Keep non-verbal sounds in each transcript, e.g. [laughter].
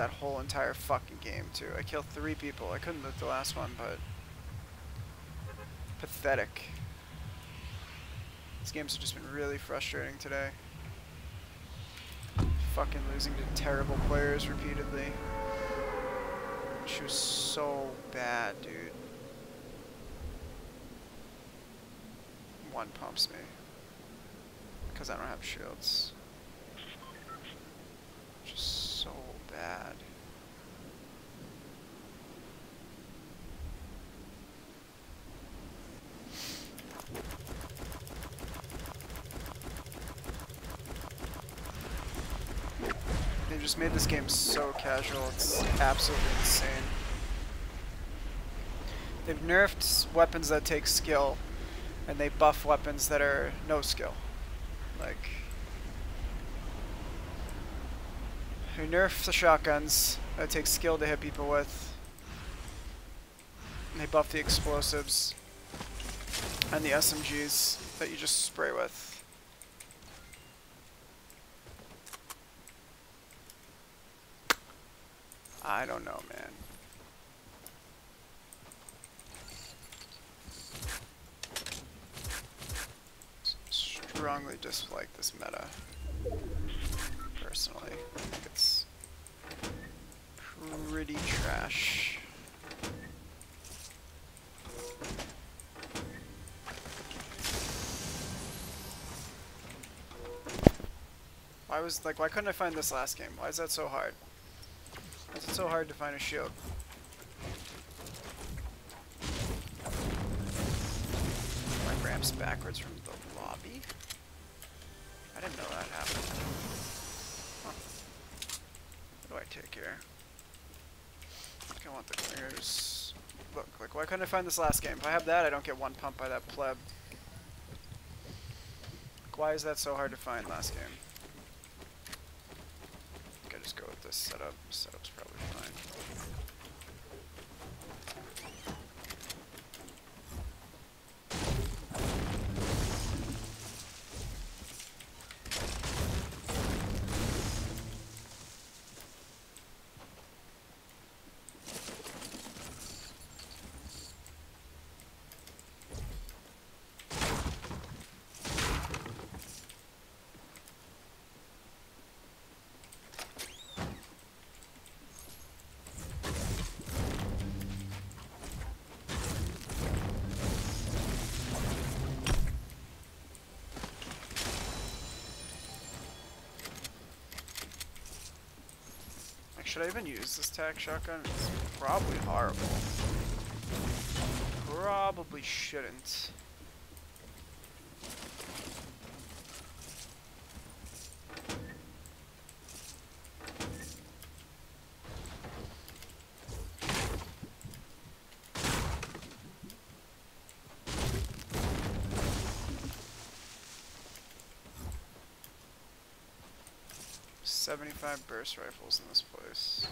that whole entire fucking game too. I killed three people. I couldn't loot the last one, but pathetic. These games have just been really frustrating today. Fucking losing to terrible players repeatedly. She was so bad, dude. One pumps me. Because I don't have shields. Just so bad. They just made this game so casual, it's absolutely insane. They've nerfed weapons that take skill, and they buff weapons that are no skill. Like, they nerf the shotguns that takes skill to hit people with. And they buff the explosives and the SMGs that you just spray with. I don't know, man. Strongly dislike this meta. Personally, I think it's pretty trash. Why was like why couldn't I find this last game? Why is that so hard? Why is it so hard to find a shield? My ramps backwards from here? I think I want the clears. Look, like why couldn't I find this last game? If I have that, I don't get one pump by that pleb. Like, why is that so hard to find last game? I think I just go with this setup. Setup's probably fine. Should I even use this tac shotgun? It's probably horrible. Probably shouldn't. Seventy-five burst rifles in this place.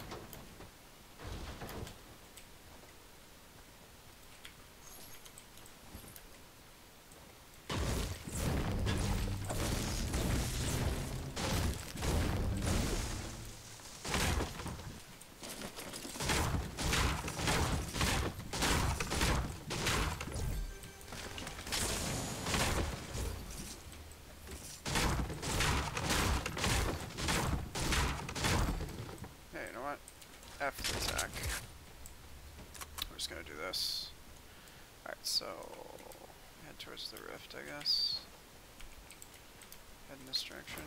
Just gonna do this. Alright, so head towards the rift, I guess. Head in this direction.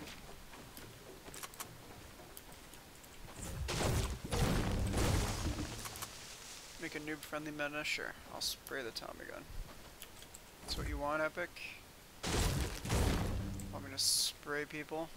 Make a noob friendly meta? Sure. I'll spray the Tommy gun. That's what you want, Epic? Want me to spray people?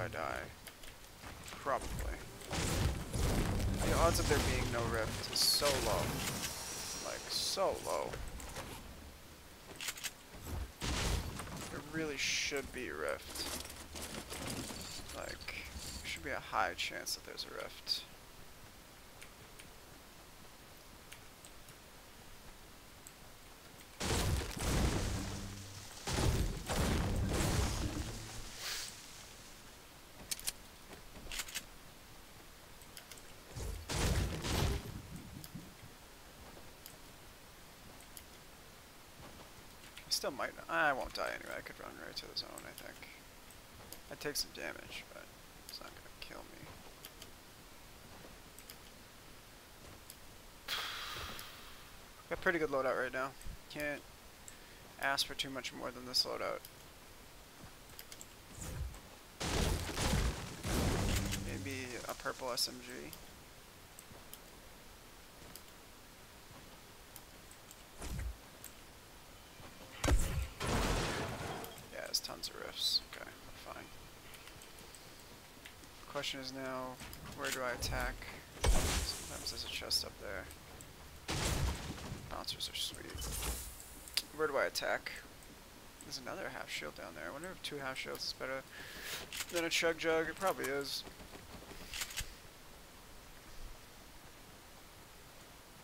I die? Probably. The odds of there being no rift is so low. Like, so low. There really should be a rift. Like, should be a high chance that there's a rift. still might. I won't die anyway. I could run right to the zone, I think. I'd take some damage, but it's not going to kill me. [sighs] Got pretty good loadout right now. Can't ask for too much more than this loadout. Maybe a purple SMG. Tons of rifts. Okay, fine. Question is now, where do I attack? Sometimes there's a chest up there. Bouncers are sweet. Where do I attack? There's another half shield down there. I wonder if two half shields is better than a chug jug. It probably is.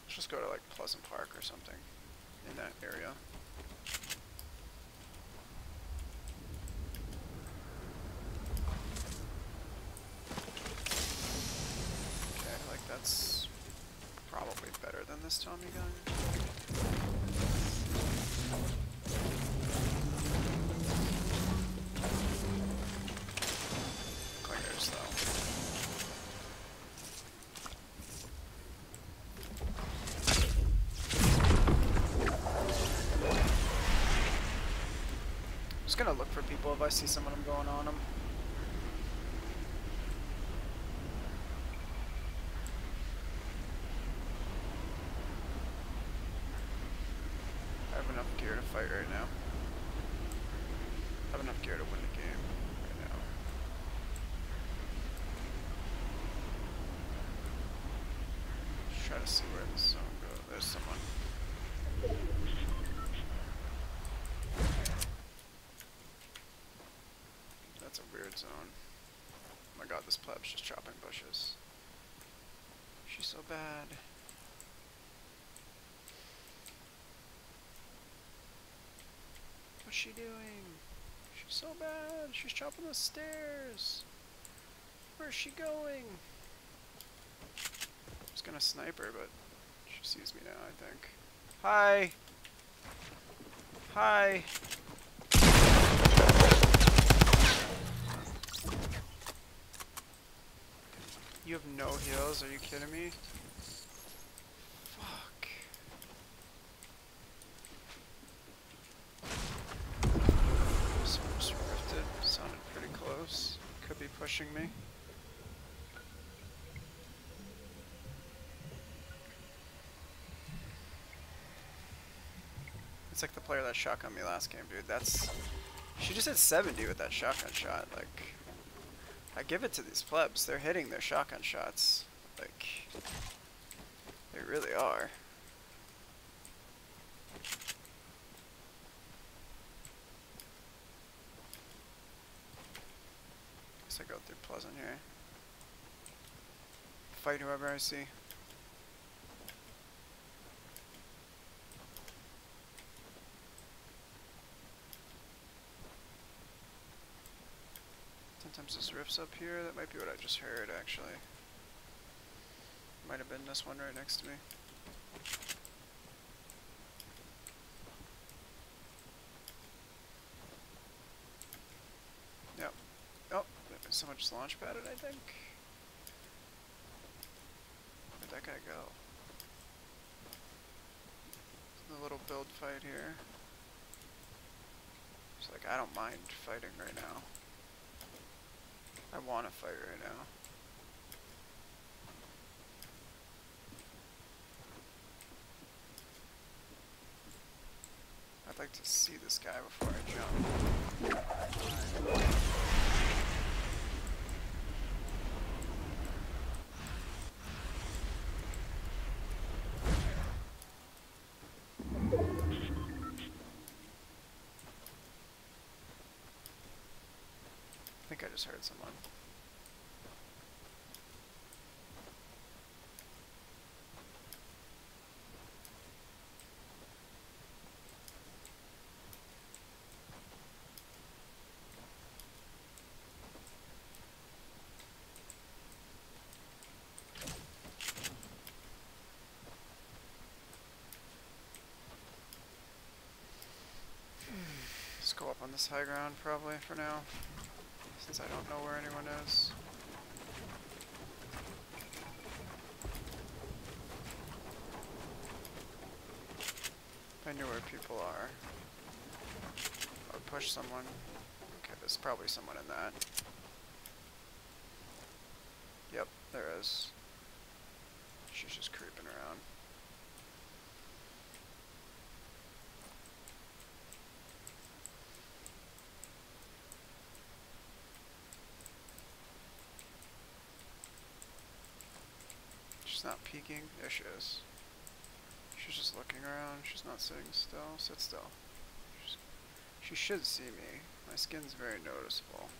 Let's just go to like Pleasant Park or something in that area. this Tommy gun? Though. I'm just gonna look for people if I see someone I'm going on them. See where this zone goes. There's someone. That's a weird zone. Oh my god, this pleb's just chopping bushes. She's so bad. What's she doing? She's so bad. She's chopping the stairs. Where's she going? Was gonna snipe her, but she sees me now, I think. Hi! Hi! You have no heals, are you kidding me? Fuck. Someone's rifted, sounded pretty close. Could be pushing me. It's like the player that shotgun me last game, dude. That's... She just hit 70 with that shotgun shot. Like, I give it to these plebs. They're hitting their shotgun shots. Like, they really are. Guess I go through Pleasant here. Fight whoever I see. There's rifts up here. That might be what I just heard, actually. Might have been this one right next to me. Yep. Oh, someone just launch padded, I think. Where'd that guy go? The little build fight here. It's like, I don't mind fighting right now. I want to fight right now. I'd like to see this guy before I jump. Just heard someone. Let's go up on this high ground probably for now, since I don't know where anyone is. I knew where people are, I would push someone. Okay, there's probably someone in that. Yep, there is. She's just creeping around. She's not peeking. There she is. She's just looking around. She's not sitting still. Sit still. She's, she should see me. My skin's very noticeable.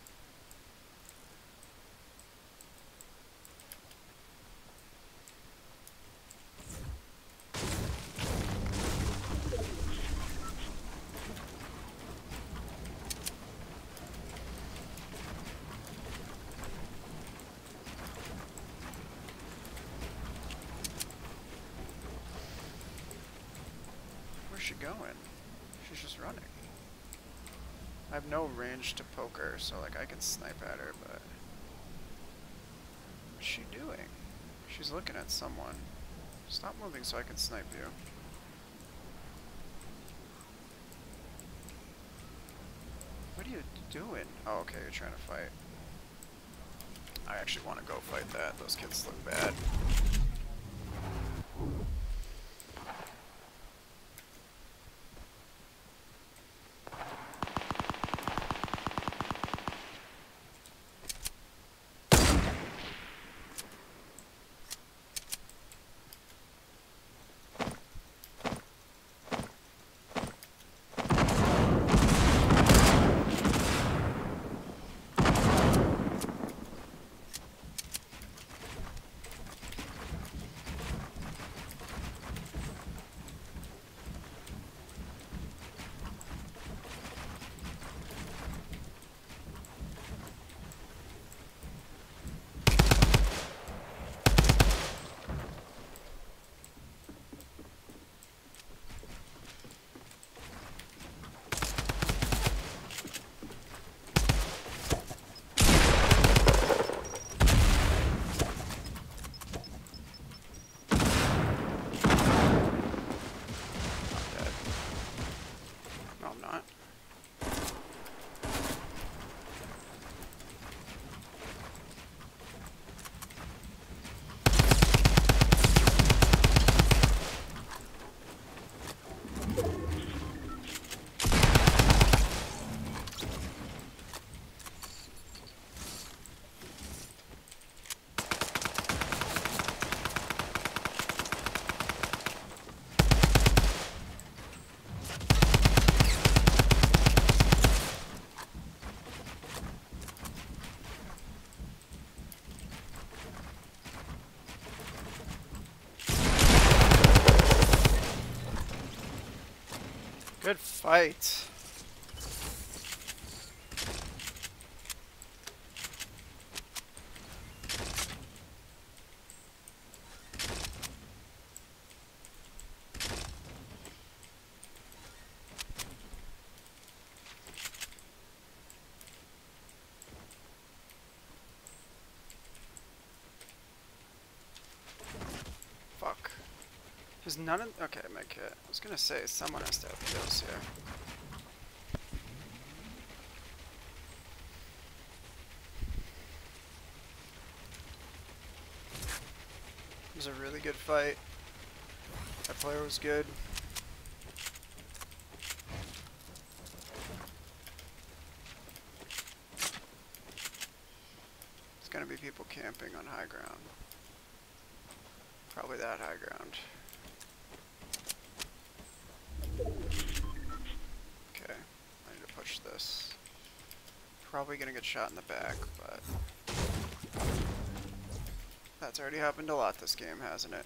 Where's she going? She's just running. I have no range to poke her, so like I can snipe at her, but what's she doing? She's looking at someone. Stop moving so I can snipe you. What are you doing? Oh, okay, you're trying to fight. I actually want to go fight that. Those kids look bad. Good fight. Fuck. There's none of. Okay, my kit. I was gonna say someone has to have kills here. It was a really good fight. That player was good. There's gonna be people camping on high ground. Probably that high ground. Okay, I need to push this. Probably gonna get shot in the back, but... That's already happened a lot this game, hasn't it?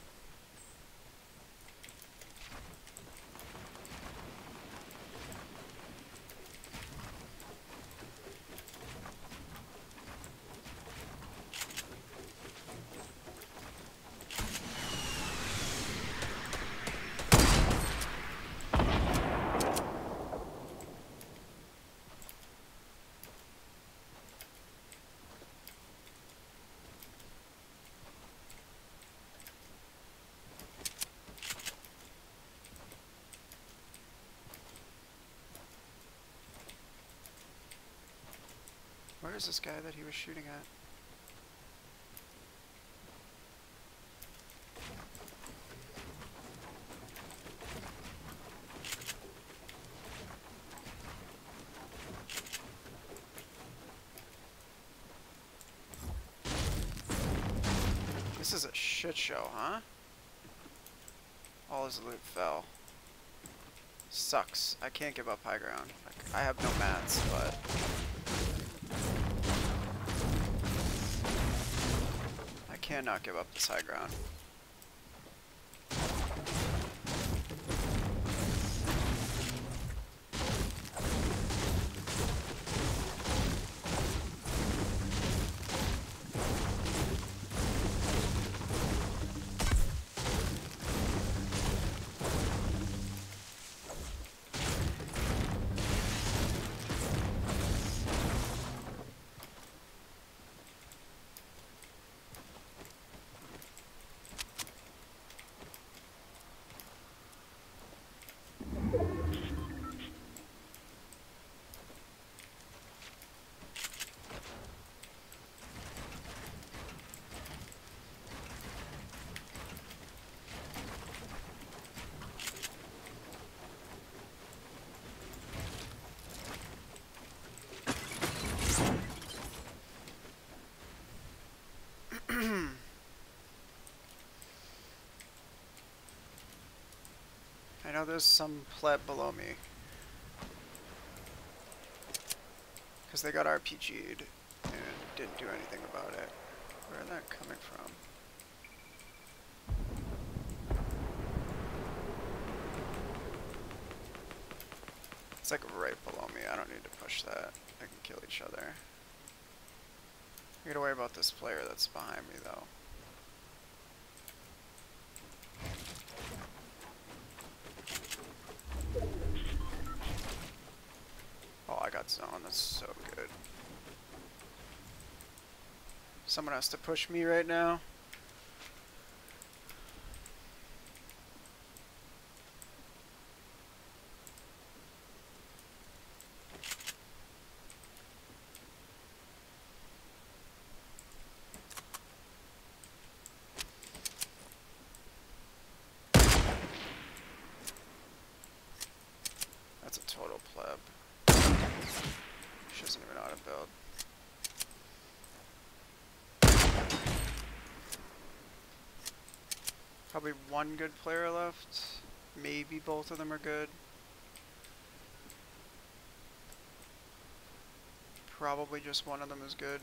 Where is this guy that he was shooting at? This is a shit show, huh? All his loot fell. Sucks. I can't give up high ground. Like, I have no mats, but... cannot give up this high ground. Some pleb below me. Because they got RPG'd and didn't do anything about it. Where are that coming from? It's like right below me. I don't need to push that. I can kill each other. I gotta worry about this player that's behind me though. Oh, I got zone. That's so good. Someone has to push me right now. That's a total pleb. She doesn't even know how to build. Probably one good player left. Maybe both of them are good. Probably just one of them is good.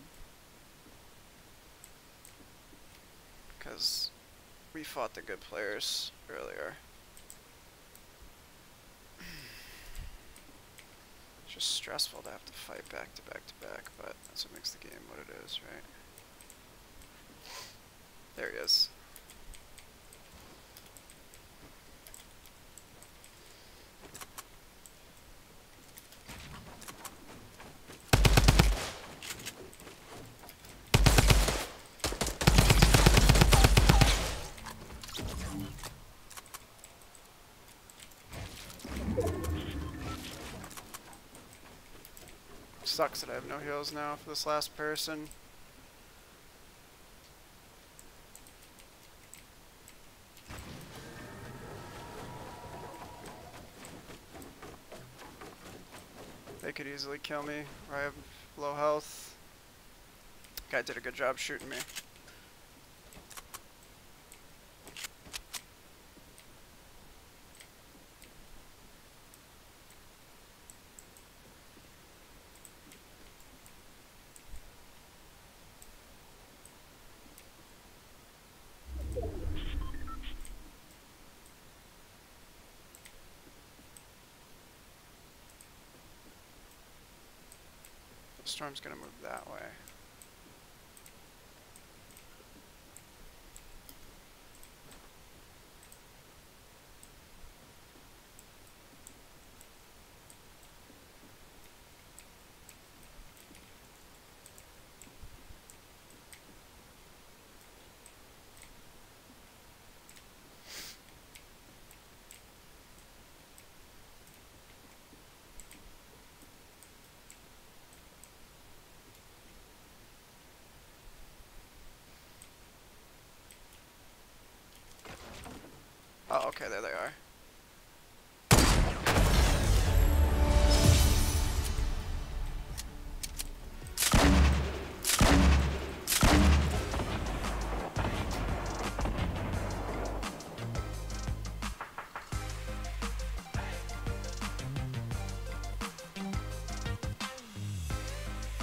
Because we fought the good players earlier. [sighs] It's just stressful to have to fight back to back to back, but that's what makes the game what it is, right? There he is. Sucks that I have no heals now for this last person. They could easily kill me. I have low health. Guy did a good job shooting me. Storm's gonna move that way. Oh, okay, there they are.